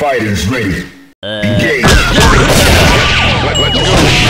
Fighters ready. Engage. Let, let's go.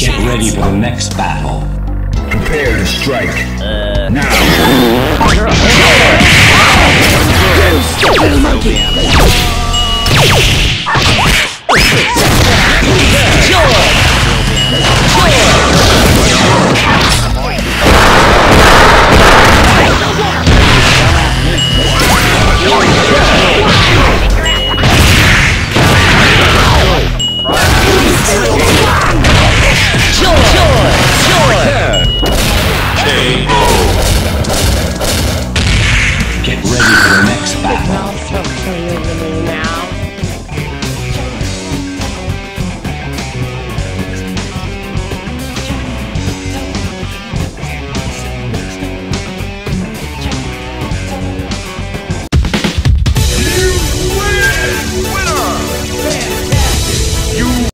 Get ready for the next battle. Prepare to strike. Uh, now. Monkey. Get ready.